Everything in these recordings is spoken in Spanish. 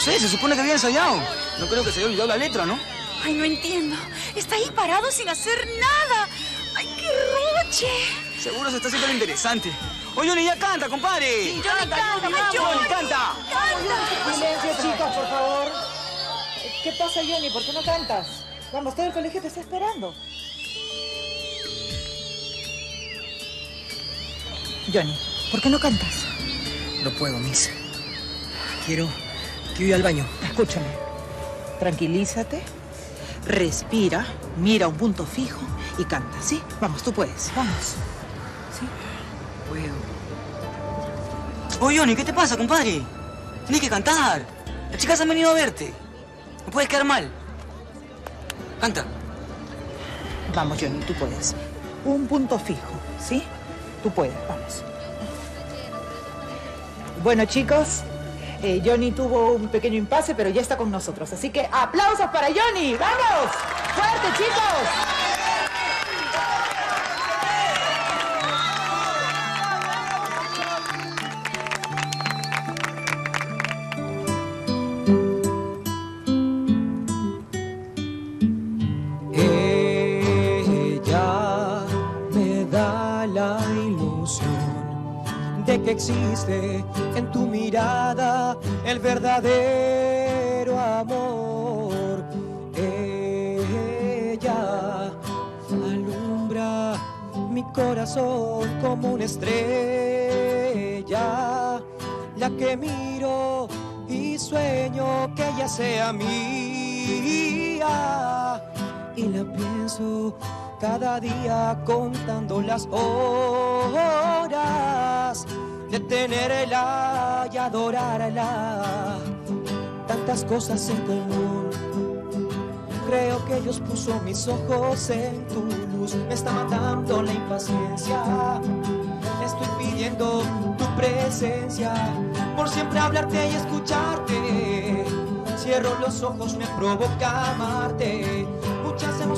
sé, se supone que había ensayado. No creo que se haya olvidado la letra, ¿no? Ay, no entiendo. Está ahí parado sin hacer nada. Ay, qué roche. Seguro se está haciendo lo interesante. Oye, Johnny, ya canta, compadre. Sí, Johnny, canta, Johnny, Johnny. Johnny, canta. Canta. Silencio, chicos, por favor. ¿Qué pasa, Johnny? ¿Por qué no cantas? Vamos, todo el colegio te está esperando. Johnny, ¿por qué no cantas? No puedo, Miss. Quiero, quiero ir al baño. Escúchame. Tranquilízate, respira, mira un punto fijo y canta, ¿sí? Vamos, tú puedes, vamos. Puedo. Oye, Johnny, ¿qué te pasa, compadre? Tienes que cantar. Las chicas han venido a verte. No puedes quedar mal. Canta. Vamos, Johnny, tú puedes. Un punto fijo, ¿sí? Tú puedes, vamos. Bueno, chicos, eh, Johnny tuvo un pequeño impasse, pero ya está con nosotros. Así que aplausos para Johnny. ¡Vamos! ¡Fuerte, chicos! Existe en tu mirada el verdadero amor. Ella alumbra mi corazón como una estrella, la que miro y sueño que ella sea mía y la pienso cada día contando las horas de tenerla y adorarla. Tantas cosas en común. Creo que Dios puso mis ojos en tu luz. Me está matando la impaciencia. Estoy pidiendo tu presencia. Por siempre hablarte y escucharte. Cierro los ojos, me provoca amarte.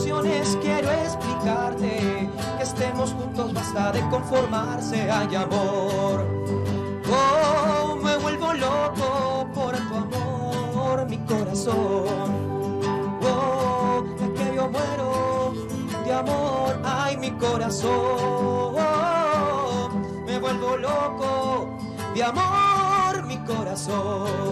Quiero explicarte. Que estemos juntos, basta de conformarse. Hay amor. Oh, me vuelvo loco por tu amor, mi corazón. Oh, es que yo muero de amor. Ay, mi corazón. Me vuelvo loco de amor, mi corazón.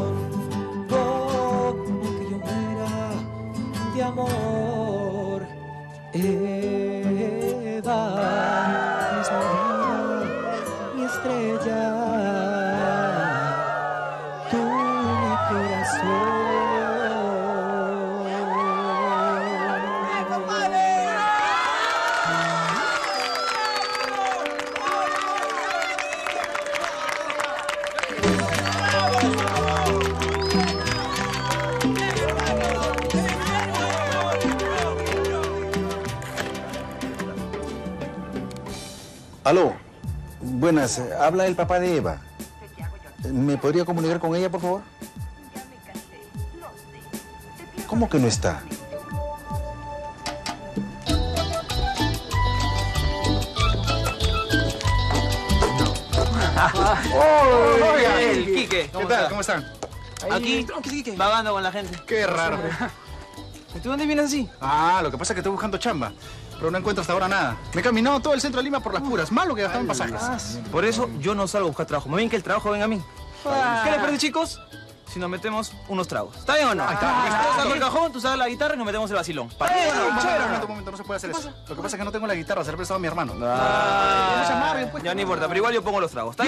Buenas, habla el papá de Eva. ¿Me podría comunicar con ella, por favor? ¿Cómo que no está? Oiga, el Quique. ¿Qué tal? ¿Cómo están? Aquí, vagando con la gente. Qué raro. ¿Y tú dónde vienes así? Ah, lo que pasa es que estoy buscando chamba, pero no encuentro hasta ahora nada. Me he caminado todo el centro de Lima por las puras, malo que gastaba en pasajes. Por eso yo no salgo a buscar trabajo. Más bien que el trabajo venga a mí. ¿Qué le parece, chicos? Si nos metemos unos tragos. ¿Está bien o no? Ahí está, listo. Yo saco el cajón, tú sacas la guitarra y nos metemos el vacilón. Eh, un momento, un momento, no se puede hacer eso. Lo que pasa es que no tengo la guitarra, se la prestado a mi hermano. Ah, pues. ya no importa, pero igual yo pongo los tragos. ¡Los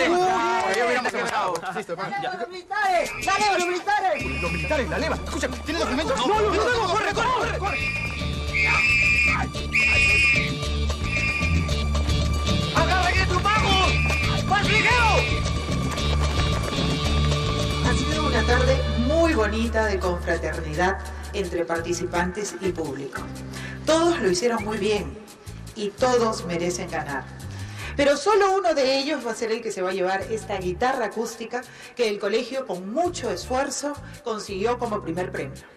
militares! ¡Dale, los militares! Los militares, la leva. Escúchame, ¿tiene documentos? No, no, no, no, corre, corre, Ha sido una tarde muy bonita de confraternidad entre participantes y público. Todos lo hicieron muy bien y todos merecen ganar. Pero solo uno de ellos va a ser el que se va a llevar esta guitarra acústica que el colegio con mucho esfuerzo consiguió como primer premio.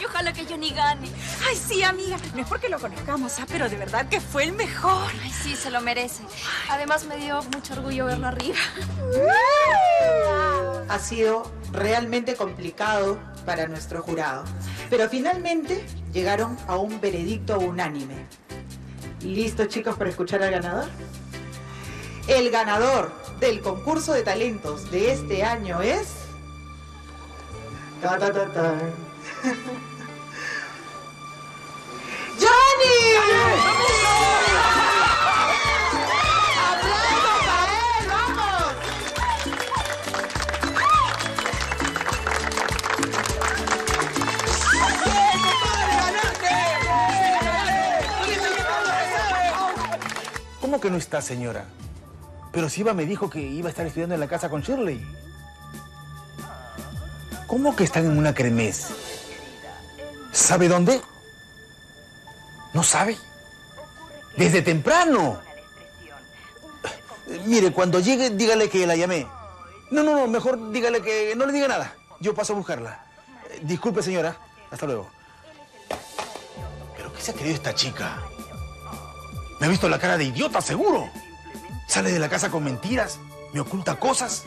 Y ojalá que Johnny gane. Ay, sí, amiga. No es porque lo conozcamos, ah, pero de verdad que fue el mejor. Ay, sí, se lo merece. Además me dio mucho orgullo verlo arriba. Ha sido realmente complicado para nuestro jurado, pero finalmente llegaron a un veredicto unánime. ¿Listos chicos para escuchar al ganador? El ganador del concurso de talentos de este año es... Ta, ta, ta, ¿Cómo que no está, señora? Pero si Iba me dijo que iba a estar estudiando en la casa con Shirley. ¿Cómo que están en una cremes? ¿Sabe dónde? ¿No sabe? Desde temprano. Mire, cuando llegue, dígale que la llamé. No, no, no, mejor dígale que no le diga nada. Yo paso a buscarla. Eh, Disculpe, señora. Hasta luego. ¿Pero qué se ha querido esta chica? Me ha visto la cara de idiota, seguro. Sale de la casa con mentiras, me oculta cosas.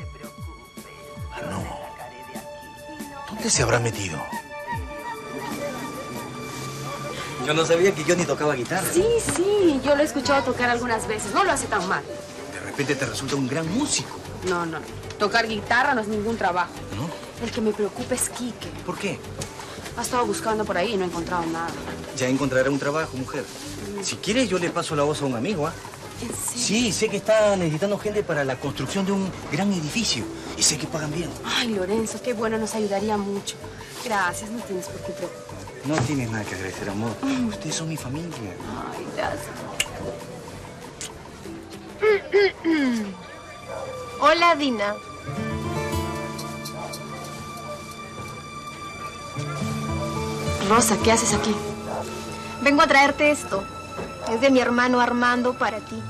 Ah, no. ¿Dónde se habrá metido? Yo no sabía que Johnny tocaba guitarra. Sí, sí, yo lo he escuchado tocar algunas veces. No lo hace tan mal. De repente te resulta un gran músico, No, no, no. Tocar guitarra no es ningún trabajo. ¿no? El que me preocupa es Quique. ¿Por qué? Ha estado buscando por ahí y no ha encontrado nada. Ya encontrará un trabajo, mujer. Si quieres, yo le paso la voz a un amigo, ¿ah? ¿En serio? Sí, sé que está necesitando gente para la construcción de un gran edificio. Y sé que pagan bien. Ay, Lorenzo, qué bueno, nos ayudaría mucho. Gracias, no tienes por qué preocuparte. No tienes nada que agradecer, amor. Ustedes son mi familia. Ay, gracias. Hola, Dina. Rosa, ¿qué haces aquí? Vengo a traerte esto. Es de mi hermano Armando para ti.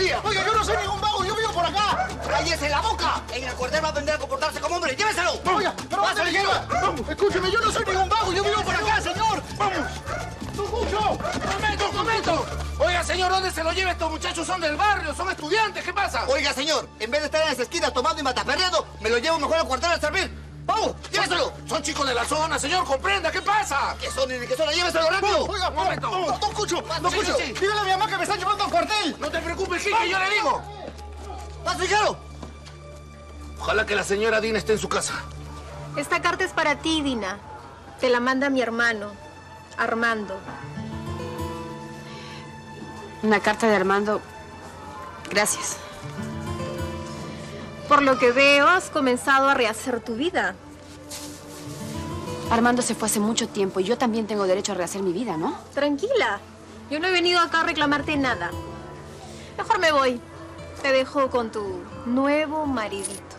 Oiga, yo no soy ningún vago. Yo vivo por acá. ¡Cállese la boca! En el cuartel va a aprender a comportarse como hombre. ¡Lléveselo! Oiga, ¿pero a lleva? Vamos, escúcheme. Yo no soy ningún vago. Yo vivo por acá, señor. ¡Vamos! ¡Tucucho! ¡Momento, momento! Oiga, señor, ¿dónde se lo lleva estos muchachos? Son del barrio, son estudiantes. ¿Qué pasa? Oiga, señor, en vez de estar en esa esquina tomando y mataperreando, me lo llevo mejor al cuartel a servir. ¡Vamos! ¡Lléveselo! Son chicos de la zona, señor, comprenda. ¿Qué pasa? ¿Qué son y de qué zona? ¡Lléveselo rápido! Oiga, un momento. Vamos, don Cucho. Don Sí, Cucho. sí, sí. Dígale a mi mamá que me están llevando al cuartel. No te preocupes, Quique, yo le digo. ¡Vas, fijero! Ojalá que la señora Dina esté en su casa. Esta carta es para ti, Dina. Te la manda mi hermano, Armando. Una carta de Armando. Gracias. Por lo que veo, has comenzado a rehacer tu vida. Armando se fue hace mucho tiempo y yo también tengo derecho a rehacer mi vida, ¿no? Tranquila. Yo no he venido acá a reclamarte nada. Mejor me voy. Te dejo con tu nuevo maridito.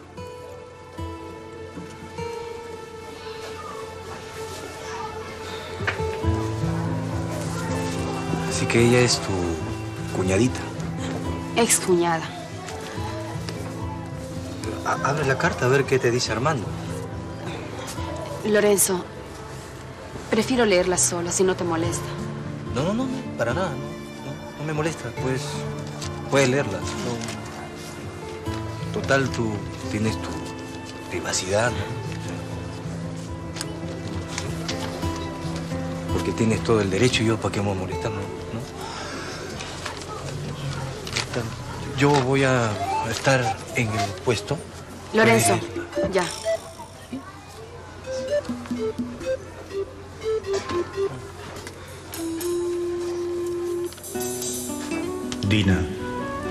Así que ella es tu cuñadita. Ex cuñada. A- abre la carta a ver qué te dice Armando. Lorenzo, prefiero leerla sola si no te molesta. No, no, no, para nada. No, no, no me molesta. Pues puedes leerla. no. Total, tú tienes tu privacidad. ¿no? Porque tienes todo el derecho y yo para qué voy a molestar, ¿no? Yo voy a estar en el puesto. Lorenzo, ya. Dina,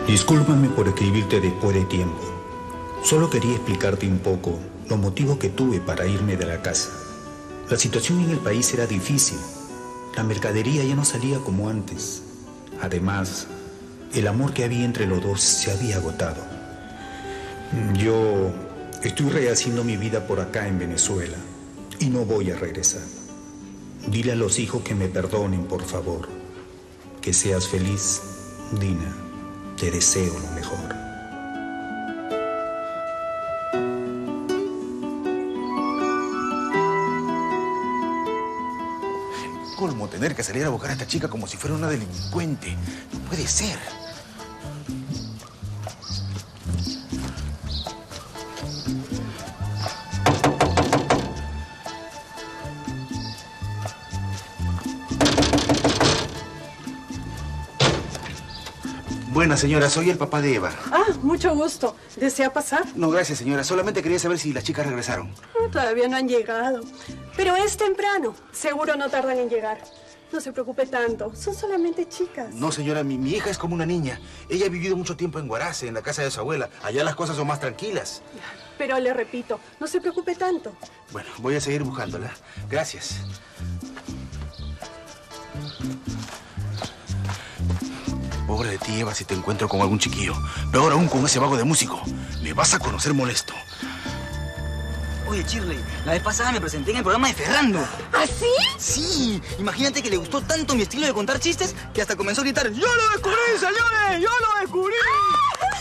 discúlpame por escribirte después de tiempo. Solo quería explicarte un poco los motivos que tuve para irme de la casa. La situación en el país era difícil. La mercadería ya no salía como antes. Además, el amor que había entre los dos se había agotado. Yo estoy rehaciendo mi vida por acá en Venezuela y no voy a regresar. Dile a los hijos que me perdonen, por favor. Que seas feliz, Dina. Te deseo lo mejor. Colmo tener que salir a buscar a esta chica como si fuera una delincuente. No puede ser. Buena señora, soy el papá de Eva. Ah, mucho gusto. ¿Desea pasar? No, gracias señora. Solamente quería saber si las chicas regresaron. Ah, Todavía no han llegado. Pero es temprano. Seguro no tardan en llegar. No se preocupe tanto. Son solamente chicas. No, señora, mi, mi hija es como una niña. Ella ha vivido mucho tiempo en Guarace, en la casa de su abuela. Allá las cosas son más tranquilas. Pero le repito, no se preocupe tanto. Bueno, voy a seguir buscándola. Gracias. Pobre de ti, Eva, si te encuentro con algún chiquillo. Peor aún con ese vago de músico. Me vas a conocer molesto. Oye, Shirley, la vez pasada me presenté en el programa de Ferrando. ¿Ah, sí? Sí, imagínate que le gustó tanto mi estilo de contar chistes que hasta comenzó a gritar ¡Yo lo descubrí, señores! ¡Yo lo descubrí!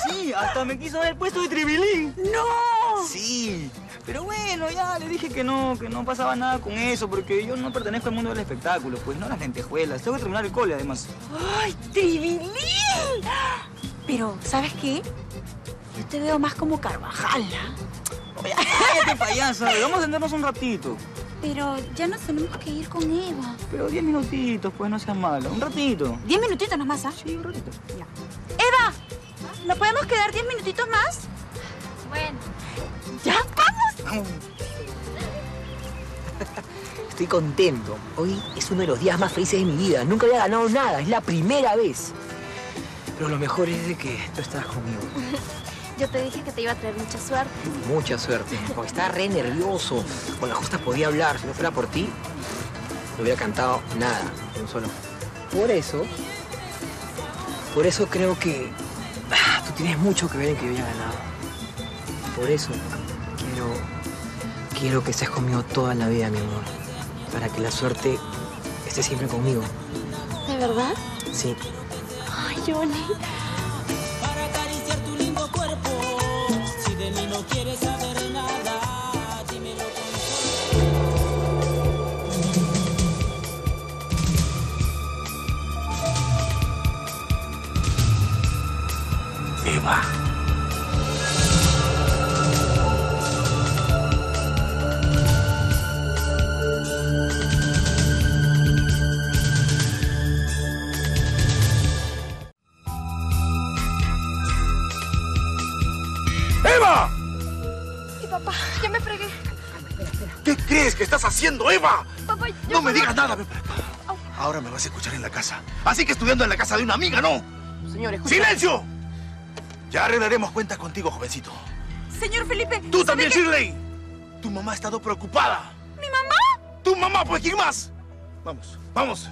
Sí, hasta me quiso dar el puesto de tribilín. ¡No! Sí, pero bueno, ya le dije que no, que no pasaba nada con eso, porque yo no pertenezco al mundo del espectáculo, pues no las lentejuelas. Tengo que terminar el cole, además. ¡Ay, tribilín! Pero, ¿sabes qué? Yo te veo más como Carvajal. ¿ah? Oye, cállate, payaso. Vamos a sentarnos un ratito. Pero ya nos tenemos que ir con Eva. Pero diez minutitos, pues no seas malo. Un ratito. ¿Diez minutitos nomás, ah? Sí, un ratito. Ya. ¡Eva! ¿No podemos quedar diez minutitos más? Bueno. ¡Ya, vamos! Estoy contento. Hoy es uno de los días más felices de mi vida. Nunca había ganado nada. Es la primera vez. Pero lo mejor es de que tú estás conmigo. Yo te dije que te iba a traer mucha suerte. Mucha suerte. Porque estaba re nervioso. Con la justa podía hablar. Si no fuera por ti, no hubiera cantado nada. un solo. Por eso, por eso creo que ah, tú tienes mucho que ver en que yo haya ganado. Por eso quiero, quiero que estés conmigo toda la vida, mi amor. Para que la suerte esté siempre conmigo. ¿De verdad? Sí. Ay, Johnny. Eva? Papá, No me digas nada. Ahora me vas a escuchar en la casa. Así que estudiando en la casa de una amiga, ¿no? Señor, escucha. ¡Silencio! Ya arreglaremos cuentas contigo, jovencito. Señor Felipe. Tú ¿sabe también? Shirley. Tu mamá ha estado preocupada. ¿Mi mamá? Tu mamá, pues ¿quién más? Vamos, vamos.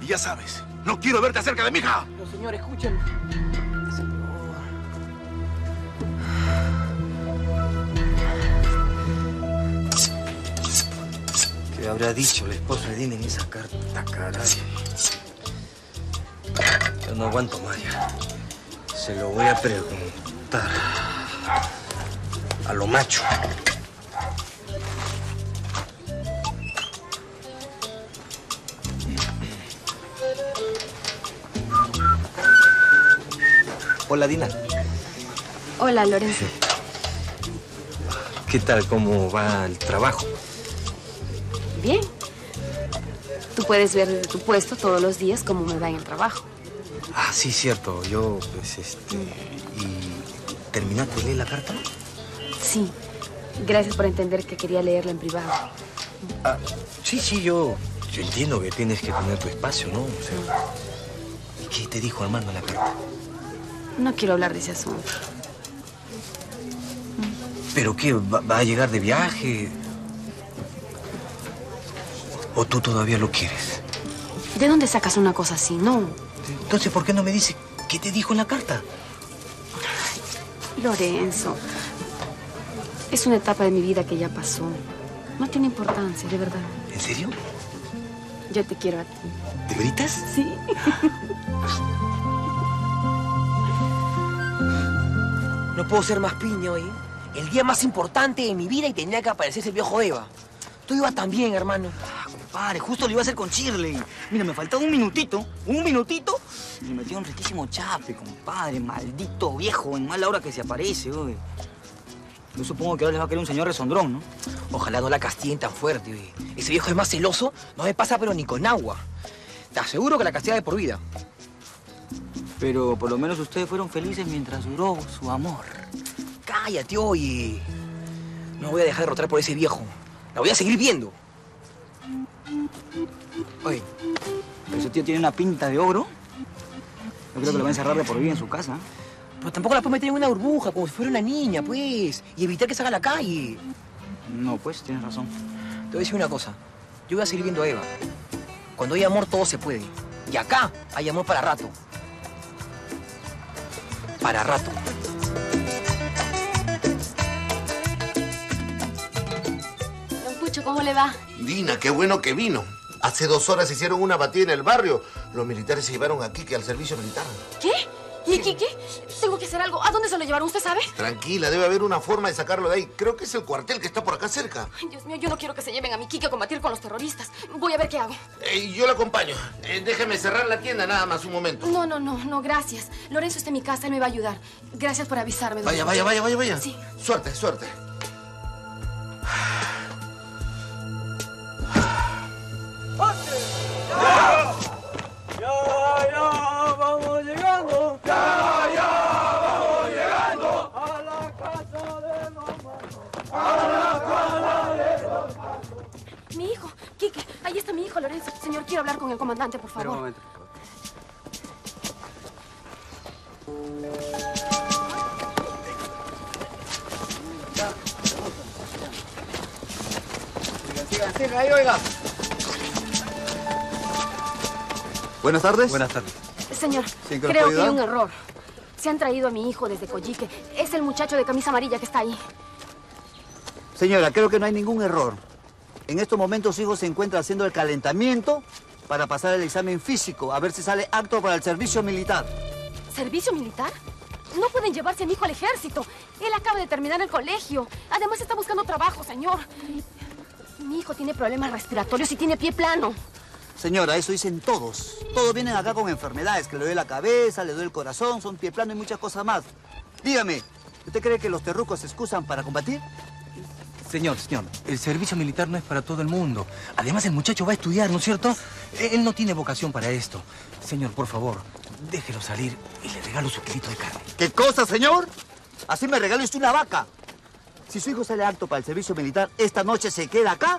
Y ya sabes, no quiero verte acerca de mi hija. Pero señor, escúchame. ¿Qué habrá dicho la esposa de Dina en esa carta, caray? Yo no aguanto más ya. Se lo voy a preguntar. A lo macho. Hola, Dina. Hola, Lorenzo. ¿Qué tal? ¿Cómo va el trabajo? Bien. Tú puedes ver tu puesto todos los días cómo me va en el trabajo. Ah, sí, cierto. Yo, pues, este... ¿Y terminaste de leer la carta? Sí. Gracias por entender que quería leerla en privado. Ah, sí, sí, yo, yo entiendo que tienes que tener tu espacio, ¿no? O sea, ¿y ¿qué te dijo Armando en la carta? No quiero hablar de ese asunto. ¿Pero qué? ¿Va, va a llegar de viaje? ¿O tú todavía lo quieres? ¿De dónde sacas una cosa así? No. Entonces, ¿por qué no me dice qué te dijo en la carta? Lorenzo. Es una etapa de mi vida que ya pasó. No tiene importancia, de verdad. ¿En serio? Yo te quiero a ti. ¿De veritas? Sí. No puedo ser más piña hoy. El día más importante de mi vida y tenía que aparecer ese viejo Eva. Tú ibas tan bien, hermano. Compadre, justo lo iba a hacer con Shirley. Mira, me faltaba un minutito, un minutito, y me metió un riquísimo chape, compadre. Maldito viejo, en mala hora que se aparece, oye. Yo supongo que ahora les va a querer un señor resondrón, ¿no? Ojalá no la castiguen tan fuerte. Ese viejo es más celoso, no me pasa pero ni con agua. Te aseguro que la castiga de por vida. Pero por lo menos ustedes fueron felices mientras duró su amor. Cállate, oye. No voy a dejar de rotar por ese viejo. La voy a seguir viendo. Oye, ese tío tiene una pinta de ogro. Yo creo que lo va a encerrar de por vida en su casa. Pero tampoco la puedo meter en una burbuja, como si fuera una niña, pues. Y evitar que salga a la calle. No, pues, tienes razón. Te voy a decir una cosa. Yo voy a seguir viendo a Eva. Cuando hay amor, todo se puede. Y acá hay amor para rato. Para rato. ¿Cómo le va? Dina, qué bueno que vino. Hace dos horas hicieron una batida en el barrio. Los militares se llevaron a Kike al servicio militar. ¿Qué? ¿Y qué? Tengo que hacer algo. ¿A dónde se lo llevaron? ¿Usted sabe? Tranquila, debe haber una forma de sacarlo de ahí. Creo que es el cuartel que está por acá cerca. Ay, Dios mío, yo no quiero que se lleven a mi Kike a combatir con los terroristas. Voy a ver qué hago. Eh, yo le acompaño. Eh, déjeme cerrar la tienda nada más un momento. No, no, no, no, gracias. Lorenzo está en mi casa, él me va a ayudar. Gracias por avisarme. Vaya, vaya, vaya, vaya, vaya. Sí. Suerte, suerte. Ahí está mi hijo, Lorenzo. Señor, quiero hablar con el comandante, por favor. Sigan, sigan, ahí, oiga. Buenas tardes. Buenas tardes. Señor, ¿Sí, en qué lo creo que hay un error. Se han traído a mi hijo desde Coyique. Es el muchacho de camisa amarilla que está ahí. Señora, creo que no hay ningún error. En estos momentos su hijo se encuentra haciendo el calentamiento para pasar el examen físico, a ver si sale apto para el servicio militar. ¿Servicio militar? No pueden llevarse a mi hijo al ejército. Él acaba de terminar el colegio. Además está buscando trabajo, señor. Mi hijo tiene problemas respiratorios y tiene pie plano. Señora, eso dicen todos. Todos vienen acá con enfermedades, que le duele la cabeza, le duele el corazón, son pie plano y muchas cosas más. Dígame, ¿usted cree que los terrucos se excusan para combatir? Señor, señor, el servicio militar no es para todo el mundo. Además, el muchacho va a estudiar, ¿no es cierto? Él no tiene vocación para esto. Señor, por favor, déjelo salir y le regalo su kilito de carne. ¿Qué cosa, señor? Así me regala usted una vaca. Si su hijo sale apto para el servicio militar, esta noche se queda acá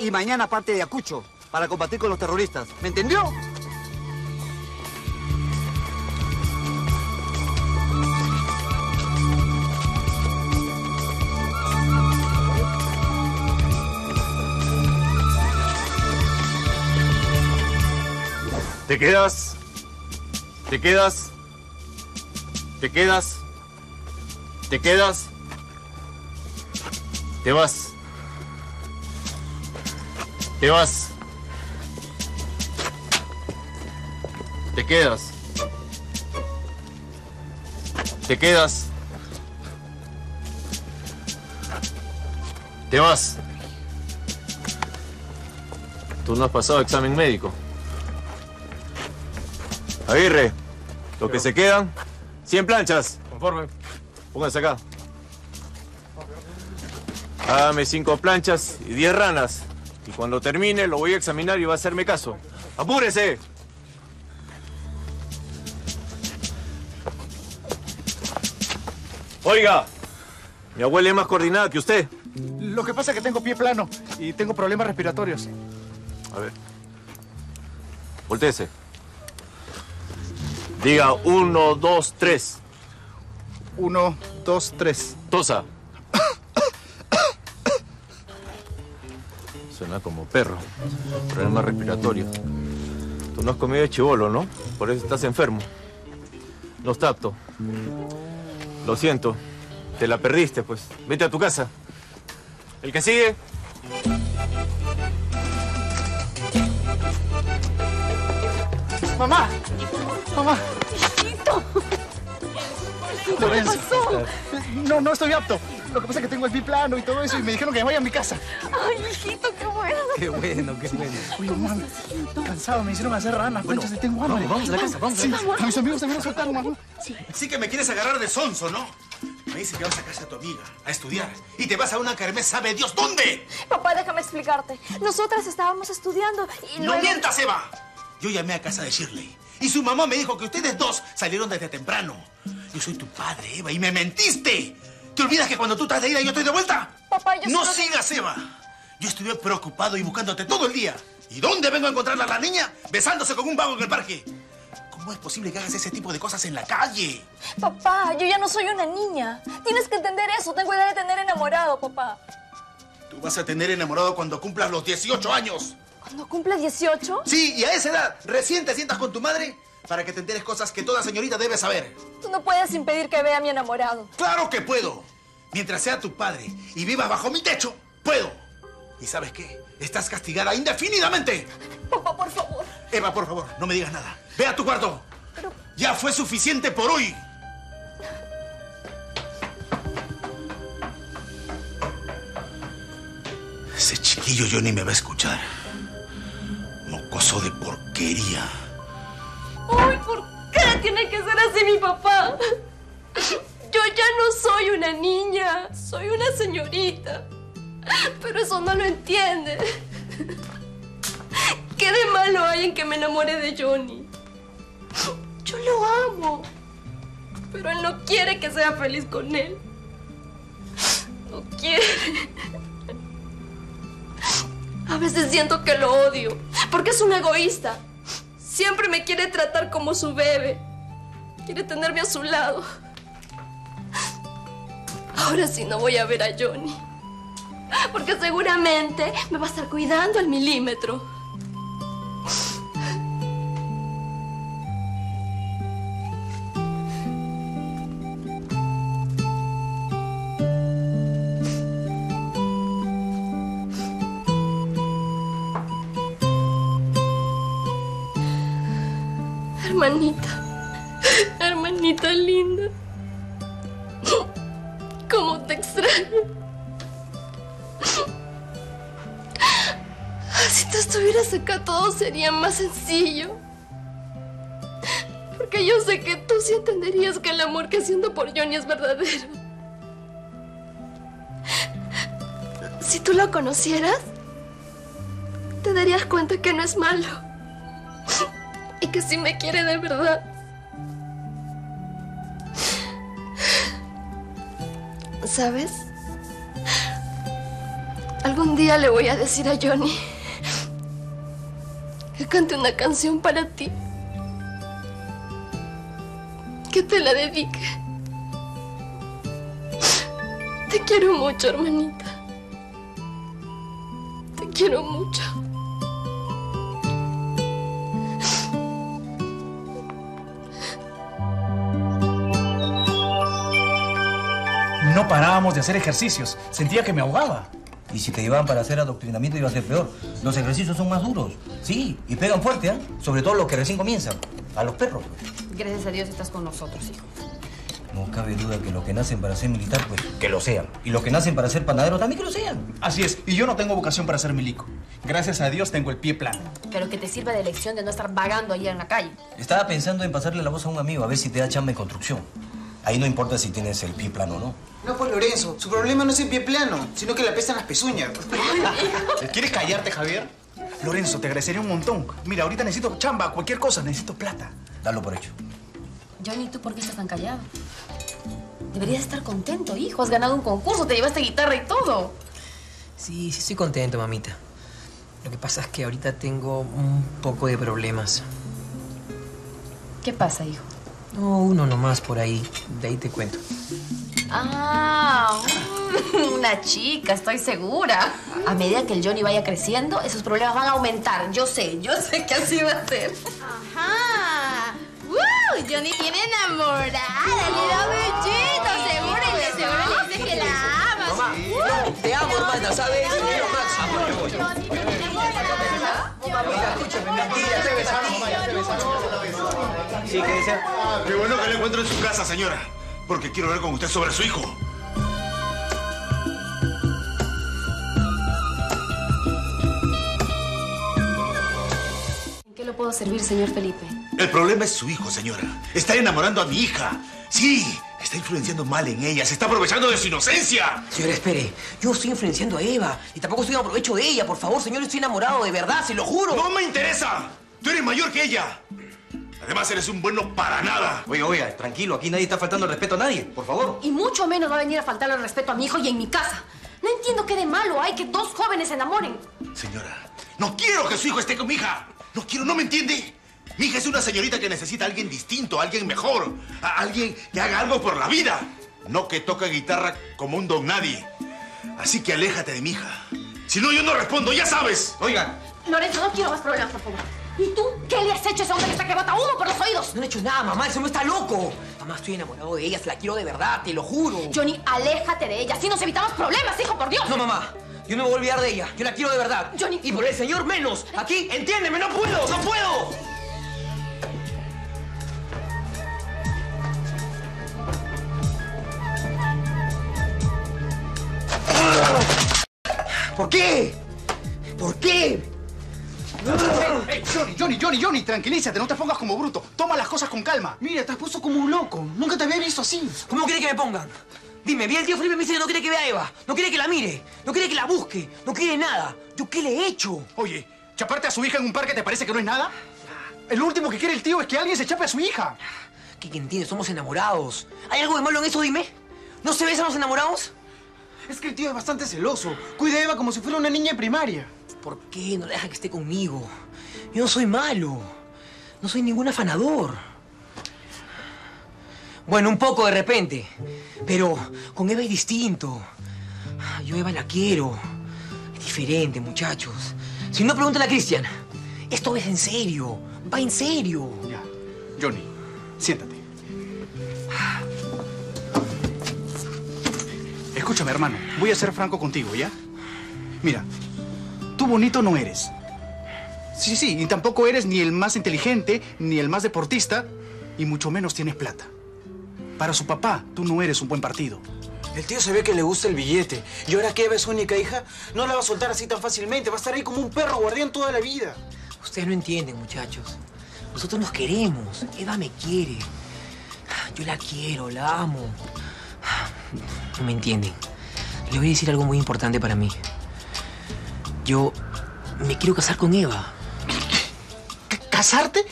y mañana parte de Acucho para combatir con los terroristas. ¿Me entendió? ¿Te quedas? ¿Te quedas? ¿Te quedas? ¿Te quedas? Te vas. Te vas. Te quedas. Te quedas. Te vas. Tú no has pasado examen médico. Aguirre, los que se quedan, 100 planchas. Conforme. Pónganse acá. Hágame 5 planchas y 10 ranas. Y cuando termine lo voy a examinar y va a hacerme caso. ¡Apúrese! Oiga, mi abuela es más coordinada que usted. Lo que pasa es que tengo pie plano y tengo problemas respiratorios. A ver. Voltéese. Diga uno, dos, tres. Uno, dos, tres. Tosa. Suena como perro. Problema respiratorio. Tú no has comido chivolo, ¿no? Por eso estás enfermo. No está apto. Lo siento. Te la perdiste, pues. Vete a tu casa. El que sigue. Mamá, mamá. ¡Hijito! Lorenzo. pasó? No, no estoy apto. Lo que pasa es que tengo el biplano y todo eso y me dijeron que me vaya a mi casa. Ay, hijito, qué bueno. Qué bueno, qué bueno. Oye, mamá, cansado, me hicieron hacer ranas, conchas y tengo hambre. vamos, vamos a la casa, vamos a Sí, la casa. a mis amigos también los soltaron, mamá. Sí. Sí que me quieres agarrar de sonso, ¿no? Me dice que vas a casa de tu amiga a estudiar y te vas a una kermés, ¿sabe Dios dónde? Papá, déjame explicarte. Nosotras estábamos estudiando y ¡No luego... mientas, Eva! Yo llamé a casa de Shirley y su mamá me dijo que ustedes dos salieron desde temprano. Yo soy tu padre, Eva, y me mentiste. ¿Te olvidas que cuando tú estás de ida yo estoy de vuelta? Papá, yo No sigas, Eva. Yo estuve preocupado y buscándote todo el día. ¿Y dónde vengo a encontrar a la niña? Besándose con un vago en el parque. ¿Cómo es posible que hagas ese tipo de cosas en la calle? Papá, yo ya no soy una niña. Tienes que entender eso. Tengo edad de tener enamorado, papá. Tú vas a tener enamorado cuando cumplas los 18 años. ¿Cuando cumple 18? Sí, y a esa edad recién te sientas con tu madre para que te enteres cosas que toda señorita debe saber. Tú no puedes impedir que vea a mi enamorado. ¡Claro que puedo! Mientras sea tu padre y vivas bajo mi techo, puedo. ¿Y sabes qué? Estás castigada indefinidamente. Papá, por favor. Eva, por favor, no me digas nada. Ve a tu cuarto. Ya fue suficiente por hoy. Ese chiquillo yo ni me va a escuchar. Mocoso de porquería. Ay, ¿por qué tiene que ser así mi papá? Yo ya no soy una niña, soy una señorita. Pero eso no lo entiende. ¿Qué de malo hay en que me enamore de Johnny? Yo lo amo. Pero él no quiere que sea feliz con él. No quiere. A veces siento que lo odio, porque es un egoísta. Siempre me quiere tratar como su bebé. Quiere tenerme a su lado. Ahora sí no voy a ver a Johnny. Porque seguramente me va a estar cuidando al milímetro. Hermanita, hermanita linda. ¿Cómo te extraño? Si tú estuvieras acá todo sería más sencillo. Porque yo sé que tú sí entenderías que el amor que siento por Johnny es verdadero. Si tú lo conocieras, te darías cuenta que no es malo. Que sí me quiere de verdad. ¿Sabes? Algún día le voy a decir a Johnny que cante una canción para ti. Que te la dedique. Te quiero mucho, hermanita. Te quiero mucho. Parábamos de hacer ejercicios. Sentía que me ahogaba. Y si te llevaban para hacer adoctrinamiento iba a ser peor. Los ejercicios son más duros. Sí, y pegan fuerte, ¿ah? Sobre todo los que recién comienzan. A los perros. Gracias a Dios estás con nosotros, hijo. No cabe duda que los que nacen para ser militar, pues que lo sean. Y los que nacen para ser panadero también que lo sean. Así es, y yo no tengo vocación para ser milico. Gracias a Dios tengo el pie plano. Pero que te sirva de lección de no estar vagando ahí en la calle. Estaba pensando en pasarle la voz a un amigo a ver si te da chamba en construcción. Ahí no importa si tienes el pie plano o no. No, pues Lorenzo, su problema no es el pie plano, sino que le apestan las pezuñas. ¿Quieres callarte, Javier? Lorenzo, te agradecería un montón. Mira, ahorita necesito chamba, cualquier cosa, necesito plata. Dalo por hecho. Johnny, ¿tú por qué estás tan callado? Deberías estar contento, hijo. Has ganado un concurso, te llevaste guitarra y todo. Sí, sí estoy contento, mamita. Lo que pasa es que ahorita tengo un poco de problemas. ¿Qué pasa, hijo? No, uno nomás por ahí. De ahí te cuento. Ah, Una chica, estoy segura. A medida que el Johnny vaya creciendo, esos problemas van a aumentar. Yo sé, yo sé que así va a ser. Ajá. ¡Uh! Johnny tiene enamorada, le da bellito, seguro, y le seguro le dice que la amas. Mamá, te amo, hermana, ¿sabes? Te amo. Escúchame, mentira, te besamos, te besamos. Sí, ¿qué dice? Qué bueno que le encuentro en su casa, señora. Porque quiero hablar con usted sobre su hijo. ¿En qué lo puedo servir, señor Felipe? El problema es su hijo, señora. Está enamorando a mi hija. Sí, está influenciando mal en ella. Se está aprovechando de su inocencia. Señor, espere. Yo no estoy influenciando a Eva. Y tampoco estoy en provecho de ella. Por favor, señor, estoy enamorado de verdad, se lo juro. ¡No me interesa! Tú eres mayor que ella. Además, eres un bueno para nada. Oiga, oiga, tranquilo, aquí nadie está faltando el respeto a nadie, por favor. Y mucho menos va a venir a faltarle el respeto a mi hijo y en mi casa. No entiendo qué de malo hay que dos jóvenes se enamoren. Señora, no quiero que su hijo esté con mi hija. No quiero, ¿no me entiende? Mi hija es una señorita que necesita a alguien distinto, a alguien mejor, a alguien que haga algo por la vida. No que toque guitarra como un don nadie. Así que aléjate de mi hija. Si no, yo no respondo, ya sabes. Oigan, Lorenzo, no quiero más problemas, por favor. ¿Y tú qué le has hecho a ese hombre que está que bota humo por los oídos? No le he hecho nada, mamá. Ese hombre está loco. Mamá, estoy enamorado de ella. Se la quiero de verdad, te lo juro. Johnny, aléjate de ella. Así nos evitamos problemas, hijo, por Dios. No, mamá. Yo no me voy a olvidar de ella. Yo la quiero de verdad. Johnny. Y por el señor menos. Aquí, entiéndeme, no puedo, no puedo. ¿Por qué? ¿Por qué? Hey, Johnny, Johnny, Johnny, Johnny, tranquilízate, no te pongas como bruto. Toma las cosas con calma. Mira, te has puesto como un loco. Nunca te había visto así. ¿Cómo quiere que me pongan? Dime, vi el tío Felipe me dice que no quiere que vea a Eva, no quiere que la mire, no quiere que la busque, no quiere nada. ¿Yo qué le he hecho? Oye, ¿chaparte a su hija en un parque te parece que no es nada? El último que quiere el tío es que alguien se chape a su hija. ¿Qué que entiendes? Somos enamorados. ¿Hay algo de malo en eso, dime? ¿No se besan los enamorados? Es que el tío es bastante celoso. Cuida a Eva como si fuera una niña de primaria. ¿Por qué no le deja que esté conmigo? Yo no soy malo. No soy ningún afanador. Bueno, un poco de repente. Pero con Eva es distinto. Yo a Eva la quiero. Es diferente, muchachos. Si no, pregúntale a Cristian. Esto es en serio. Va en serio. Ya. Johnny, siéntate. Escúchame, hermano. Voy a ser franco contigo, ¿ya? Mira, tú bonito no eres. Sí, sí, y tampoco eres ni el más inteligente, ni el más deportista, y mucho menos tienes plata. Para su papá, tú no eres un buen partido. El tío se ve que le gusta el billete. Y ahora que Eva es su única hija, no la va a soltar así tan fácilmente. Va a estar ahí como un perro guardián toda la vida. Ustedes no entienden, muchachos. Nosotros nos queremos. Eva me quiere. Yo la quiero, la amo. No me entienden. Le voy a decir algo muy importante para mí. Yo me quiero casar con Eva. ¿Casarte?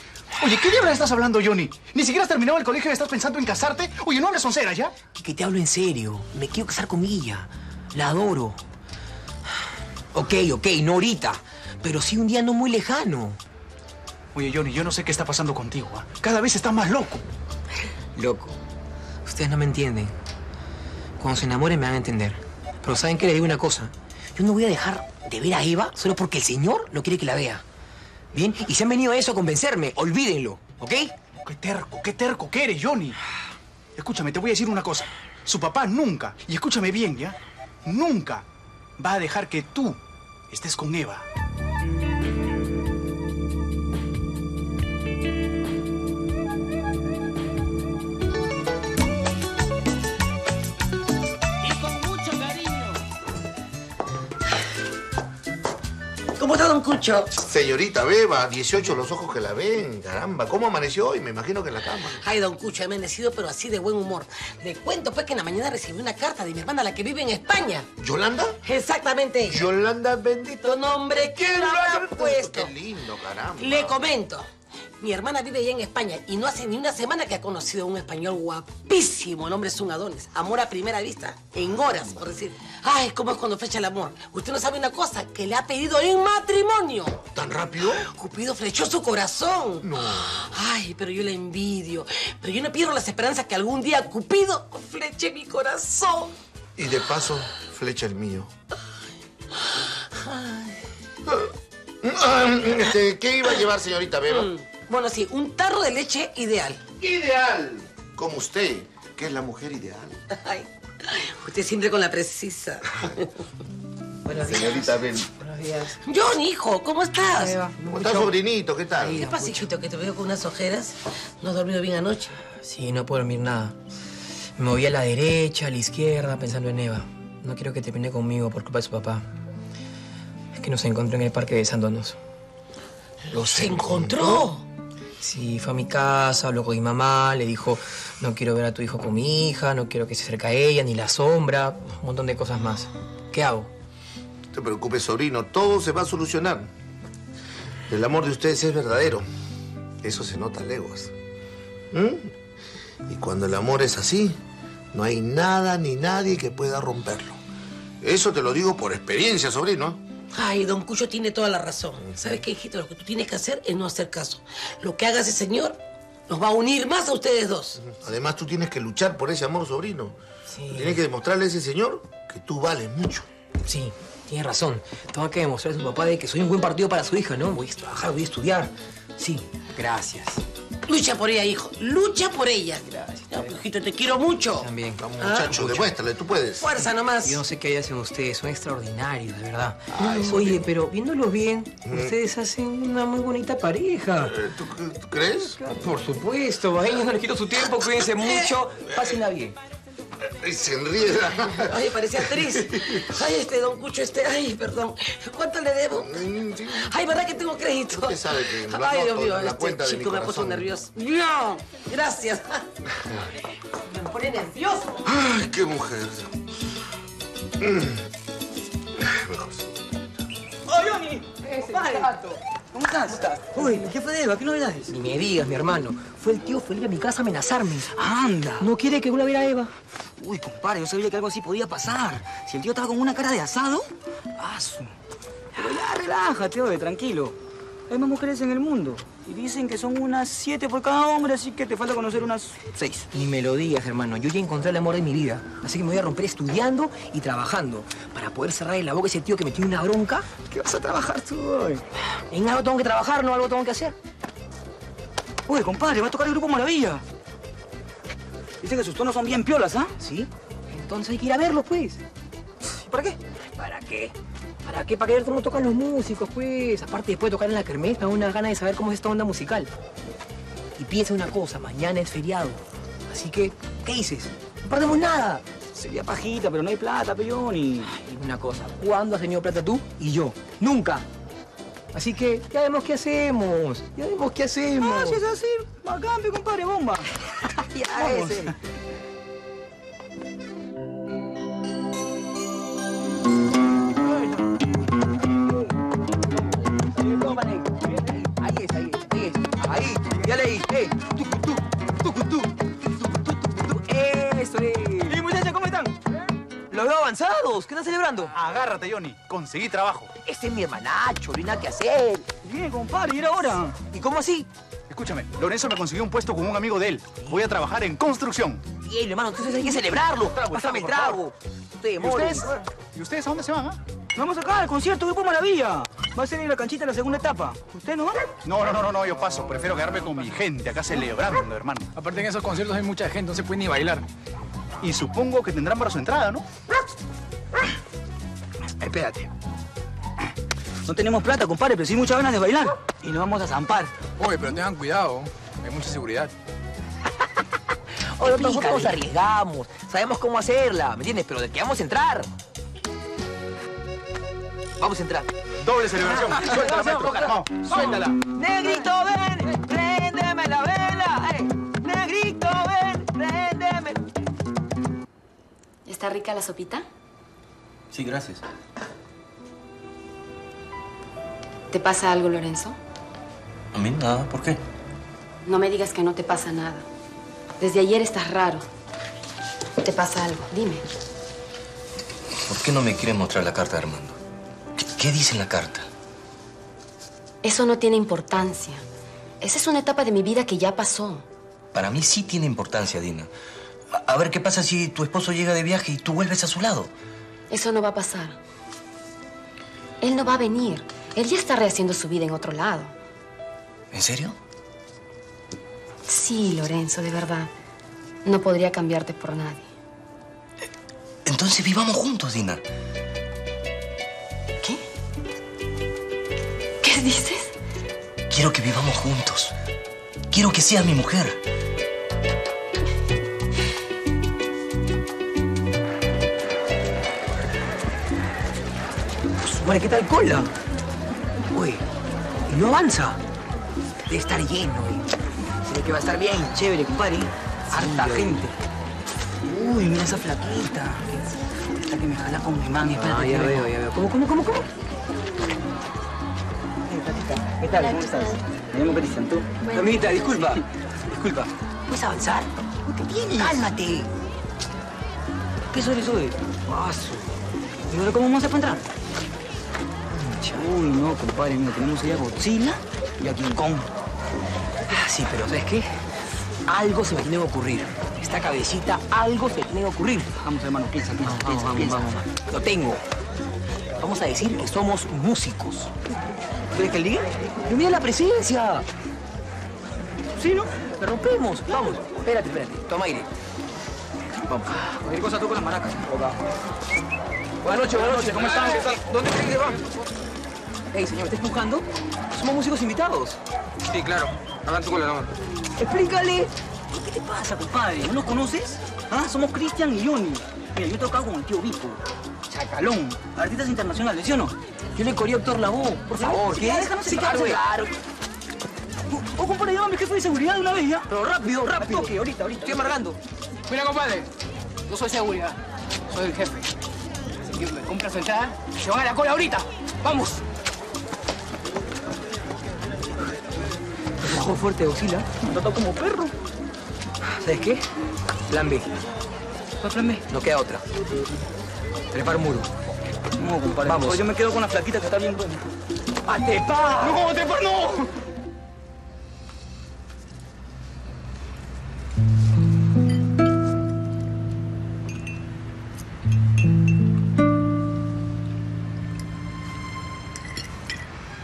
Oye, ¿qué diablos estás hablando, Johnny? ¿Ni siquiera has terminado el colegio y estás pensando en casarte? Oye, no hables onceras, ¿ya? Que, que te hablo en serio. Me quiero casar con ella. La adoro. Ok, ok, no ahorita. Pero sí un día no muy lejano. Oye, Johnny, yo no sé qué está pasando contigo. ¿ah? Cada vez estás más loco. Loco. Ustedes no me entienden. Cuando se enamoren me van a entender. Pero ¿saben qué? Les digo una cosa. Yo no voy a dejar de ver a Eva solo porque el señor no quiere que la vea. ¿Bien? Y se han venido a eso a convencerme. Olvídenlo, ¿ok? Qué terco, qué terco que eres, Johnny. Escúchame, te voy a decir una cosa. Su papá nunca, y escúchame bien, ¿ya? Nunca va a dejar que tú estés con Eva. ¿Cómo está, don Cucho? Señorita Beba, 18 los ojos que la ven. Caramba, ¿cómo amaneció hoy? Me imagino que en la cama. Ay, don Cucho, he amanecido, pero así de buen humor. Le cuento, pues, que en la mañana recibí una carta de mi hermana, la que vive en España. ¿Yolanda? Exactamente. Yolanda, bendito nombre, ¿quién lo haya puesto? Qué lindo, caramba. Le comento. Mi hermana vive allá en España y no hace ni una semana que ha conocido a un español guapísimo. El hombre es un Adonis. Amor a primera vista. En horas, por decir. Ay, ¿cómo es cuando flecha el amor? Usted no sabe una cosa, que le ha pedido en matrimonio. ¿Tan rápido? Cupido flechó su corazón. No. Ay, pero yo le envidio. Pero yo no pierdo las esperanzas que algún día Cupido fleche mi corazón. Y de paso, flecha el mío. Este, ¿Qué iba a llevar, señorita Beba? Mm, Bueno, sí, un tarro de leche ideal. Ideal. Como usted, que es la mujer ideal. Ay, usted siempre con la precisa. Buenos días. Señorita Ben. Buenos días. John, hijo, ¿cómo estás? ¿Cómo está, sobrinito? ¿Qué tal? ¿Qué pasa, hijito, que te veo con unas ojeras? ¿No has dormido bien anoche? Sí, no puedo dormir nada. Me moví a la derecha, a la izquierda, pensando en Eva. No quiero que te pelee conmigo por culpa de su papá. Es que nos encontró en el parque besándonos. ¿Los encontró? Sí, fue a mi casa, habló con mi mamá, le dijo, no quiero ver a tu hijo con mi hija, no quiero que se acerque a ella, ni la sombra, un montón de cosas más. ¿Qué hago? No te preocupes, sobrino. Todo se va a solucionar. El amor de ustedes es verdadero. Eso se nota a leguas. ¿Mm? Y cuando el amor es así, no hay nada ni nadie que pueda romperlo. Eso te lo digo por experiencia, sobrino. Ay, don Cucho tiene toda la razón. ¿Sabes qué, hijito? Lo que tú tienes que hacer es no hacer caso. Lo que haga ese señor nos va a unir más a ustedes dos. Además, tú tienes que luchar por ese amor, sobrino. Tienes que demostrarle a ese señor que tú vales mucho. Sí, tienes razón. Tengo que demostrarle a su papá de que soy un buen partido para su hija, ¿no? Voy a trabajar, voy a estudiar. Sí, gracias. Lucha por ella, hijo. Lucha por ella. Gracias. hijito, te quiero mucho. También. Ah. Muchacho, demuéstrale, tú puedes. Fuerza nomás. Yo no sé qué hay hacen ustedes, son extraordinarios, de verdad. Oye, pero viéndolos bien, ustedes hacen una muy bonita pareja. ¿Tú, crees? Por supuesto, a ellos no les quito su tiempo, cuídense mucho, pásenla bien. Ay, se enrieda. Ay, parecía actriz. Ay, este don Cucho, este. Ay, perdón. ¿Cuánto le debo? Ay, ¿verdad que tengo crédito? Usted sabe que lo Ay, Dios mío, este de mi chico me ha puesto nervioso. No, gracias. Me pone nervioso. Ay, qué mujer. Mm. Mejor. ¡Oh, Johnny! ¡Ese gato! ¿Cómo estás? Uy, el jefe de Eva, ¿qué novedades? Ni me digas, mi hermano. Fue el tío Felipe a mi casa a amenazarme. ¡Anda! ¿No quiere que vuelva a ver a Eva? Uy, compadre, yo sabía que algo así podía pasar. Si el tío estaba con una cara de asado, ¡asu! Pero ya, relájate, oye, tranquilo. Hay más mujeres en el mundo. Y dicen que son unas siete por cada hombre, así que te falta conocer unas seis. Ni me lo digas, hermano. Yo ya encontré el amor de mi vida. Así que me voy a romper estudiando y trabajando. Para poder cerrarle la boca a ese tío que me tiene una bronca. ¿Qué vas a trabajar tú hoy? En algo tengo que trabajar, no algo tengo que hacer. Uy, compadre, va a tocar el grupo Maravilla. Dicen que sus tonos son bien piolas, ¿ah? Sí. Entonces hay que ir a verlos, pues. ¿Y ¿Para qué? ¿Para qué? ¿Para qué? Para ver cómo tocan los músicos, pues. Aparte, después de tocar en la kermés, me da una gana de saber cómo es esta onda musical. Y piensa una cosa, mañana es feriado. Así que, ¿qué dices? No perdemos nada. Sería pajita, pero no hay plata, peyón. Y una cosa, ¿cuándo has tenido plata tú y yo? Nunca. Así que ya vemos qué hacemos. Ya vemos qué hacemos. Ah, si es así, bacán, pe, compadre, bomba. ya, Vamos. Ahí es, ahí es, ahí es. Ahí, ya leí. Eh, tucutú, tucutú. Eso es. ¿Y muchachos, cómo están? Los veo avanzados. ¿Qué están celebrando? Agárrate, Johnny. Conseguí trabajo. Ese es mi hermanacho, no hay nada que hacer. Bien, compadre, ¿y era ahora? ¿Y cómo así? Escúchame, Lorenzo me consiguió un puesto con un amigo de él. Voy a trabajar en construcción. Bien, hermano, entonces hay que celebrarlo. Pásame el trago. Te ¿Y ustedes? ¿Y ustedes a dónde se van, ah? Vamos acá al concierto Grupo Maravilla. Va a ser en la canchita la segunda etapa. ¿Usted no va? No, no, no, no, no, yo paso. Prefiero quedarme con mi gente acá celebrando, hermano. Aparte en esos conciertos hay mucha gente, no se puede ni bailar. Y supongo que tendrán para su entrada, ¿no? Espérate. No tenemos plata, compadre, pero sí muchas ganas de bailar. Y nos vamos a zampar. Oye, pero tengan cuidado, hay mucha seguridad. Oye, nosotros nos arriesgamos. Sabemos cómo hacerla, ¿me entiendes? Pero de que vamos a entrar. Vamos a entrar. Doble celebración. Suéltala, maestro. Vamos, suéltala. Negrito, ven, préndeme la vela. ey. Negrito, ven, préndeme. ¿Está rica la sopita? Sí, gracias. ¿Te pasa algo, Lorenzo? A mí nada, ¿por qué? No me digas que no te pasa nada. Desde ayer estás raro. ¿Te pasa algo? Dime. ¿Por qué no me quiere mostrar la carta, Armando? ¿Qué, dice la carta? Eso no tiene importancia. Esa es una etapa de mi vida que ya pasó. Para mí sí tiene importancia, Dina. A, a ver qué pasa si tu esposo llega de viaje y tú vuelves a su lado. Eso no va a pasar. Él no va a venir. Él ya está rehaciendo su vida en otro lado. ¿En serio? Sí, Lorenzo, de verdad. No podría cambiarte por nadie. Entonces vivamos juntos, Dina. ¿Qué dices? Quiero que vivamos juntos. Quiero que seas mi mujer. ¿qué tal cola? Uy, y no avanza. Debe estar lleno, güey. Se ve que va a estar bien chévere, compadre. Harta güey. gente. Uy, mira esa flaquita. Esta que me jala con mi mano. Espérate, Ah, ya veo, ya veo. ¿Cómo, cómo, cómo, cómo? ¿Qué tal? ¿Cómo estás? Me llamo Cristian, ¿tú? Amiguita, disculpa. Disculpa. ¿Puedes avanzar? ¿Qué tienes? Cálmate. ¿Qué soy eso de? Paso. ¿Y ahora cómo vamos a entrar? Uy, no, compadre, mira, tenemos ahí a Godzilla y a King Kong. Ah, sí, pero ¿sabes qué? Algo se me tiene que ocurrir. Esta cabecita, algo se me tiene que ocurrir. Vamos, hermano, piensa, piensa, piensa, vamos, piensa. vamos. Lo tengo. Vamos a decir que somos músicos. ¿Quieres que el diga? Pero mira la presencia. Sí, ¿no? La rompemos. Vamos. Espérate, espérate. Toma aire. Vamos. Cualquier cosa tú con las maracas. Buenas noches, buenas noches. ¿Cómo están? ¿Dónde creen que van? Ey, señor, ¿me está buscando? Somos músicos invitados. Sí, claro. Hagan tu cola, nomás. Explícale. ¿Qué te pasa, compadre? ¿No nos conoces? ¿Ah? Somos Cristian y Johnny. Mira, yo he tocado con el tío Vico. Chacalón. Artistas internacionales, ¿sí o no? Yo le corrí a Héctor Lavoe. Por favor, ¿qué? Déjanos Sí, claro, claro. Oh, compadre, llámame jefe de seguridad de una vez, ¿ya? Pero rápido, rápido. Que ahorita, ahorita. Estoy amargando. Mira, compadre. No soy seguridad. Soy el jefe. Así que me compras entrada. Se van a la cola ahorita. ¡Vamos! Ojo fuerte, oscila. Me trató como perro. ¿Sabes qué? Plan No queda otra. Trepar muro. No, compadre. Vamos. Pues yo me quedo con la flaquita que está bien buena. ¡A trepar! ¡No, cómo trepar, no!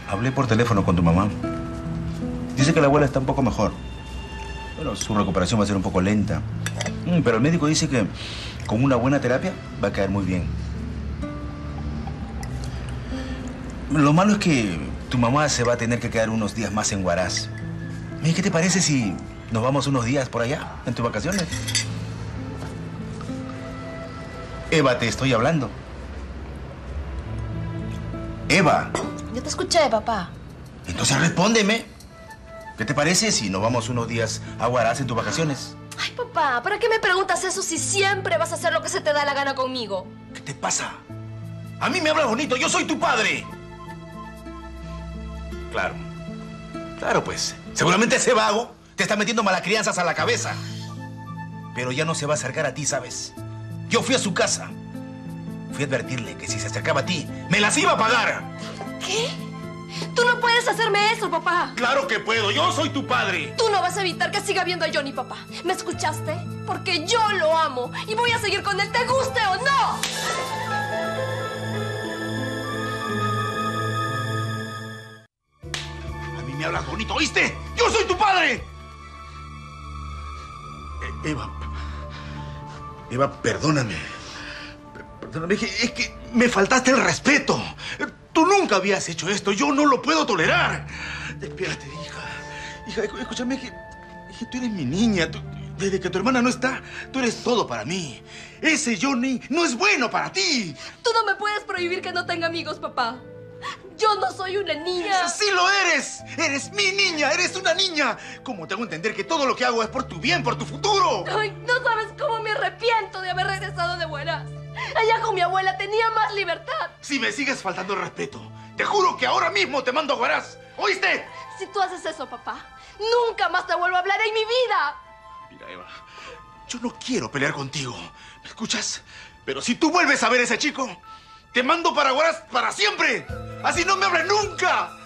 Hablé por teléfono con tu mamá. Dice que la abuela está un poco mejor. Bueno, su recuperación va a ser un poco lenta. Mm, Pero el médico dice que con una buena terapia va a caer muy bien. Lo malo es que tu mamá se va a tener que quedar unos días más en Huaraz. Mira, ¿Qué te parece si nos vamos unos días por allá, en tus vacaciones? Eva, te estoy hablando. Eva, Yo te escuché, papá. entonces respóndeme. ¿Qué te parece si nos vamos unos días a Huaraz en tus vacaciones? Papá, ¿para qué me preguntas eso si siempre vas a hacer lo que se te da la gana conmigo? ¿Qué te pasa? A mí me hablas bonito, yo soy tu padre. Claro. Claro, pues. Seguramente ese vago te está metiendo malas crianzas a la cabeza. Pero ya no se va a acercar a ti, ¿sabes? Yo fui a su casa. Fui a advertirle que si se acercaba a ti, me las iba a pagar. ¿Qué? Tú no puedes hacerme eso, papá. Claro que puedo, yo soy tu padre. Tú no vas a evitar que siga viendo a Johnny, papá. ¿Me escuchaste? Porque yo lo amo y voy a seguir con él, te guste o no. A mí me hablas bonito, ¿oíste? ¡Yo soy tu padre! E- Eva. Eva, perdóname. Perdóname, es que me faltaste el respeto. Tú nunca habías hecho esto. Yo no lo puedo tolerar. Espérate, hija. Hija, escúchame, que, que tú eres mi niña. Tú- desde que tu hermana no está, tú eres todo para mí. Ese Johnny no es bueno para ti. Tú no me puedes prohibir que no tenga amigos, papá. Yo no soy una niña. ¡Sí lo eres! ¡Eres mi niña! ¡Eres una niña! ¿Cómo te hago entender que todo lo que hago es por tu bien, por tu futuro? Ay, no sabes cómo me arrepiento de haber regresado de buenas. Allá con mi abuela tenía más libertad. Si me sigues faltando el respeto, te juro que ahora mismo te mando a Huaraz. ¿Oíste? Si tú haces eso, papá, nunca más te vuelvo a hablar en mi vida. Mira, Eva, yo no quiero pelear contigo. ¿Me escuchas? Pero si tú vuelves a ver a ese chico, te mando para Huaraz para siempre. Así no me hables nunca.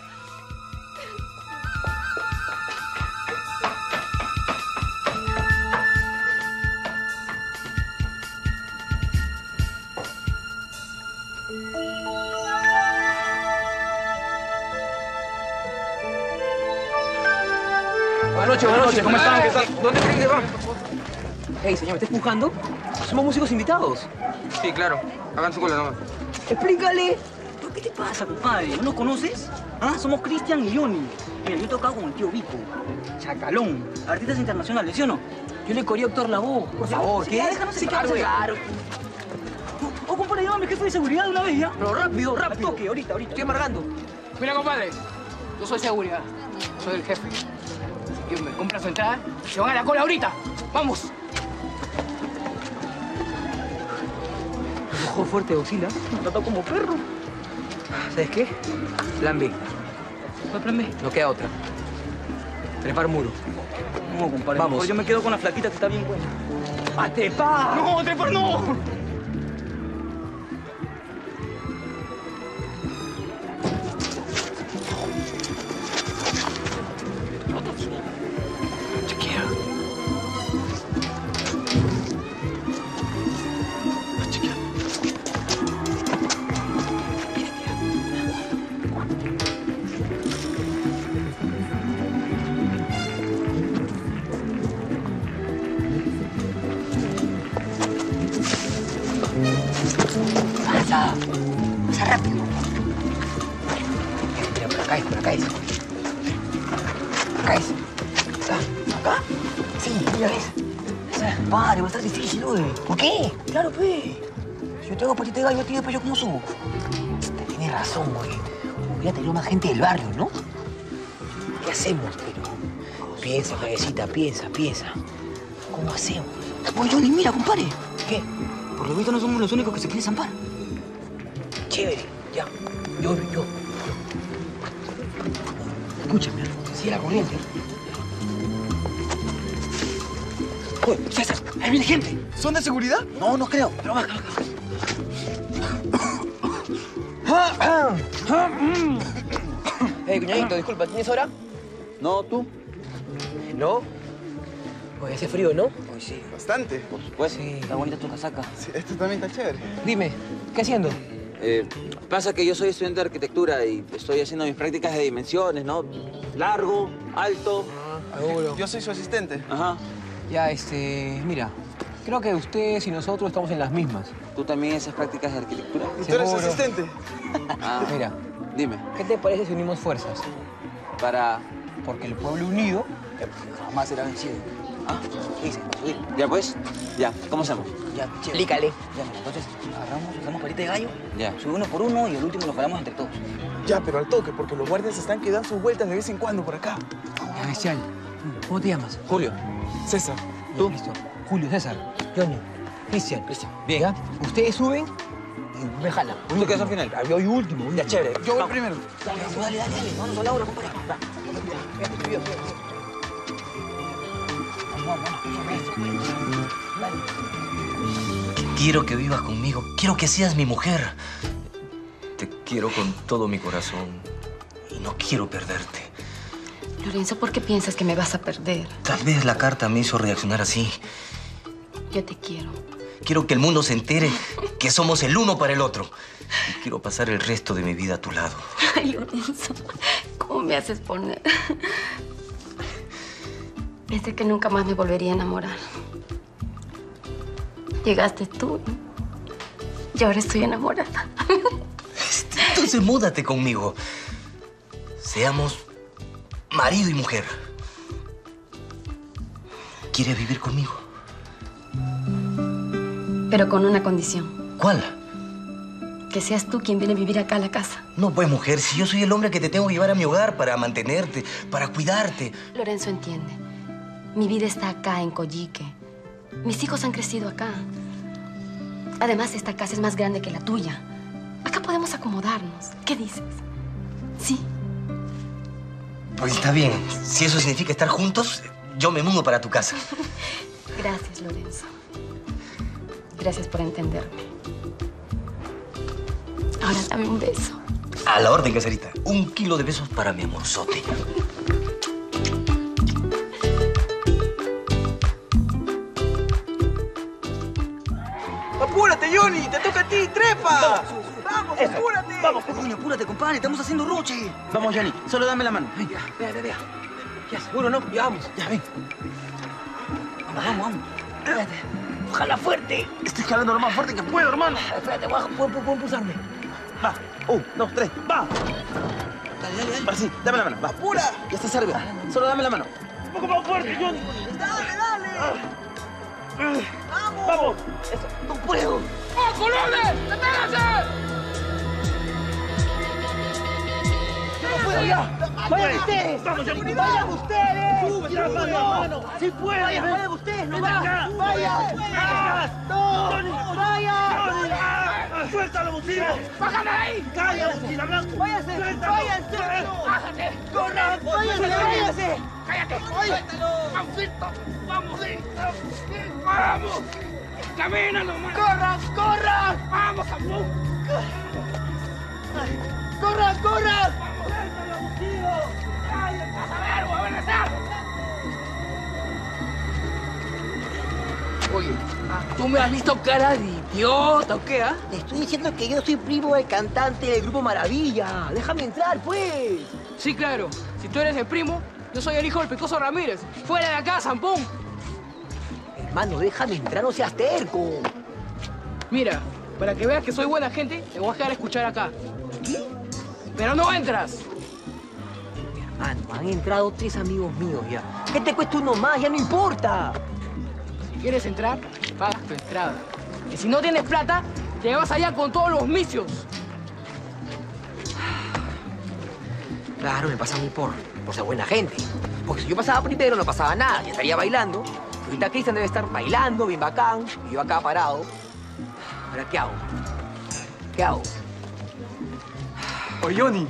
Buenas noches. ¿Cómo están? ¿Qué tal? ¿Dónde creen que? Ey, señor, ¿me está empujando? Somos músicos invitados. Sí, claro. Hagan su cola nomás. Explícale. ¿Pero qué te pasa, compadre? ¿No nos conoces? ¿Ah? Somos Cristian y Johnny. Mira, yo he tocado con el tío Vico. Chacalón. Artistas internacionales, ¿sí o no? Yo le corrí a Héctor la voz. Por favor, ¿qué? déjanos Sí, güey. claro. Oh, compadre, llámame jefe de seguridad de una vez, ¿ya? Pero rápido, rápido. Toque, ahorita, ahorita. Estoy amargando. Mira, compadre, yo soy seguridad, soy el jefe. Me compra su entrada, se van a la cola ahorita. ¡Vamos! Ojo fuerte, Auxilia. Me trató como perro. ¿Sabes qué? Plan B. ¿Cuál plan B? No queda otra. Trepar muro. No, compadre. Vamos. mejor yo me quedo con la flaquita que está bien buena. ¡A trepar! ¡No, trepar no! Qué? Claro, pe. Si yo te hago patita de gallo, tío, pues yo cómo subo. Tienes razón, güey. Hubiera tenido más gente del barrio, ¿no? ¿Qué hacemos, pero? Piensa, cabecita, piensa, piensa. ¿Cómo hacemos? Pues Johnny, mira, compadre. ¿Qué? Por lo visto no somos los únicos que se quieren zampar. ¿Son de seguridad? No, no creo, pero baja, baja. Hey, cuñadito, disculpa, ¿tienes hora? No, ¿tú? ¿No? Oye, hace frío, ¿no? Hoy sí. Bastante. Por supuesto. Sí, está bonita tu casaca. Sí, esto también está chévere. Dime, ¿qué haciendo? Eh, pasa que yo soy estudiante de arquitectura y estoy haciendo mis prácticas de dimensiones, ¿no? Largo, alto. Seguro. Yo soy su asistente. Ajá. Ya, este, mira, creo que ustedes y nosotros estamos en las mismas. ¿Tú también haces prácticas de arquitectura? ¿Y tú eres asistente? Ah, Mira, Dime. ¿qué te parece si unimos fuerzas? Para... Porque el pueblo unido jamás será vencido. Ah, ¿qué dices? Subir. Ya pues, ya, ¿cómo hacemos? Ya, chévere. Explícale. Ya, mira, entonces agarramos, hacemos palita de gallo, Ya. sube uno por uno y el último lo jalamos entre todos. Ya, pero al toque, porque los guardias están que dan sus vueltas de vez en cuando por acá. Ya, bestial. ¿Cómo te llamas? Julio. César. ¿Tú? Listo. Julio, César, Johnny, Cristian. Cristian. Bien. ¿Ya? Ustedes suben y me jalan. ¿Tú quedas al final? Yo voy último. Ya, chévere. Yo voy primero. Dale, dale, dale, dale, vamos a la hora, compadre. Va. Quiero que vivas conmigo. Quiero que seas mi mujer. Te quiero con todo mi corazón. Y no quiero perderte. Lorenzo, ¿por qué piensas que me vas a perder? Tal vez la carta me hizo reaccionar así. Yo te quiero. Quiero que el mundo se entere que somos el uno para el otro. Y quiero pasar el resto de mi vida a tu lado. Ay, Lorenzo, ¿cómo me haces poner? Pensé que nunca más me volvería a enamorar. Llegaste tú y ahora estoy enamorada. Entonces múdate conmigo. Seamos marido y mujer. ¿Quieres vivir conmigo? Pero con una condición. ¿Cuál? Que seas tú quien viene a vivir acá a la casa. No, pues mujer, si yo soy el hombre que te tengo que llevar a mi hogar para mantenerte, para cuidarte. Lorenzo entiende. Mi vida está acá, en Coyique. Mis hijos han crecido acá. Además, esta casa es más grande que la tuya. Acá podemos acomodarnos. ¿Qué dices? Sí. Pues está bien. Si eso significa estar juntos, yo me mudo para tu casa. Gracias, Lorenzo. Gracias por entenderme. Ahora dame un beso. A la orden, caserita. Un kilo de besos para mi amorzote. ¡Apúrate, Johnny! ¡Te toca a ti! ¡Trepa! ¡Vamos, apúrate! Vamos, coño, apúrate, compadre. Estamos haciendo roche. Vamos, Johnny, solo dame la mano. Venga, vea, vea, vea. Ya, seguro, ¿no? Ya vamos. Ya, ven. Vamos, vamos, vamos. Espérate. Ojalá fuerte. Estoy jalando lo más fuerte que puedo, hermano. Espérate, voy a, puedo, puedo- puedo impulsarme. Va. Un, dos, tres. Va. Dale, dale, dale. Sí, dame la mano. Va. ¡Apura! Ya está servido. Solo dame la mano. Un poco más fuerte, Johnny. Dale, dale. Vamos. Vamos. Eso, no puedo. ¡Oh, colones! ¡Deténganse! No puedo ya. Vayan ustedes. Vamos, Johnny. Vayan ustedes. Sube, ya, pueden. Vayan, ustedes, no va. Vayan. No. Johnny. Vayan. Ah, ¡Suéltalo, Bustilo! ¡Bájame de ahí! ¡Calla, Bustila Blanco! Váyanse, ¡Suéltalo! váyanse. ¡Bájate! Corran, váyanse, váyanse. ¡Cállate! ¡Vamos, Víctor! ¡Vamos! ¡Vamos! ¡Camina nomás! ¡Corran, corran! ¡Vamos, Samu! ¡Corran, corran! Oye, ¿tú me has visto cara de idiota o qué, ah? Te estoy diciendo que yo soy primo del cantante del grupo Maravilla. Déjame entrar, pues. Sí, claro. Si tú eres el primo, yo soy el hijo del Picoso Ramírez. ¡Fuera de acá, Zampón! Hermano, déjame entrar, no seas terco. Mira, para que veas que soy buena gente, te voy a quedar a escuchar acá. Pero no entras. Hermano, han entrado tres amigos míos ya. ¿Qué te cuesta uno más? Ya no importa. Si quieres entrar, pagas tu entrada. Y si no tienes plata, te vas allá con todos los misios. Claro, me pasa a mí por, por ser buena gente. Porque si yo pasaba primero, no pasaba nada. Ya estaría bailando. Ahorita Cristian debe estar bailando, bien bacán. Y yo acá parado. Ahora, ¿qué hago? ¿Qué hago? Oye, Johnny.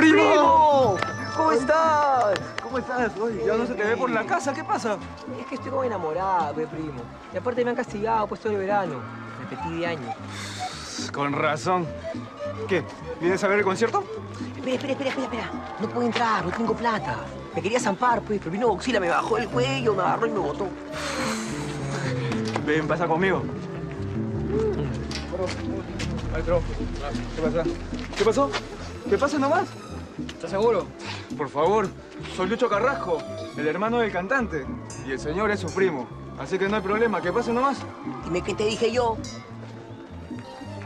¡Primo! ¿Cómo estás? ¿Cómo estás? Ya no se te ve por la casa. ¿Qué pasa? Es que estoy como enamorado, pe, primo. Y aparte me han castigado, pues todo el verano. Repetí de año. Con razón. ¿Qué? ¿Vienes a ver el concierto? Espera, espera, espera, espera, espera. No puedo entrar, no tengo plata. Me quería zampar, pues, pero vino Boxila, me bajó el cuello, me agarró y me botó. Ven, pasa conmigo. Maestro, ¿qué pasa? ¿Qué pasó? ¿Qué pasa nomás? ¿Estás seguro? Por favor, soy Lucho Carrasco, el hermano del cantante. Y el señor es su primo. Así que no hay problema, que pase nomás. Dime qué te dije yo.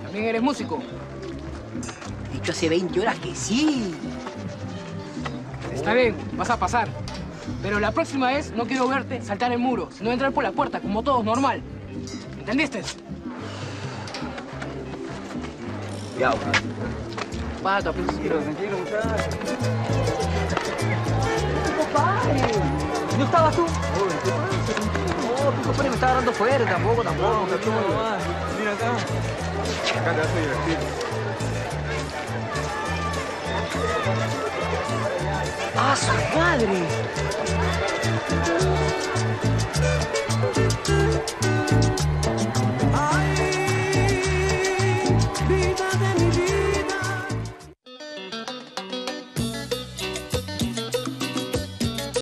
También eres músico. He dicho hace 20 horas que sí. Está bien, vas a pasar. Pero la próxima vez no quiero verte saltar el muro, sino entrar por la puerta, como todos, normal. ¿Entendiste? Cuidado. preocupado a princípio. Compadre, está lá tu? Compadre, me está dando fuera, tampoco, tampoco. Mira acá. Acá te vas a divertir. ¡Ah, su madre!